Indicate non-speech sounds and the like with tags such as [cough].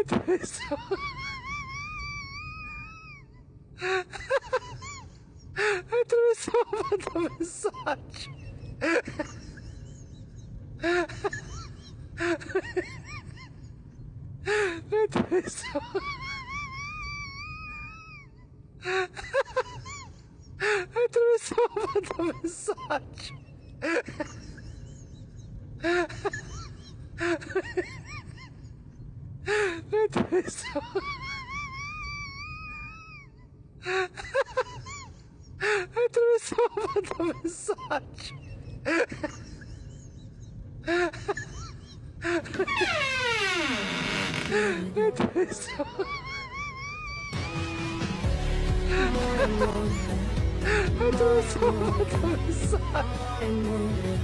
Atravessou. Atravessou uma mensagem. Mensagem. Atravessou. Atravessou uma mensagem close. [laughs]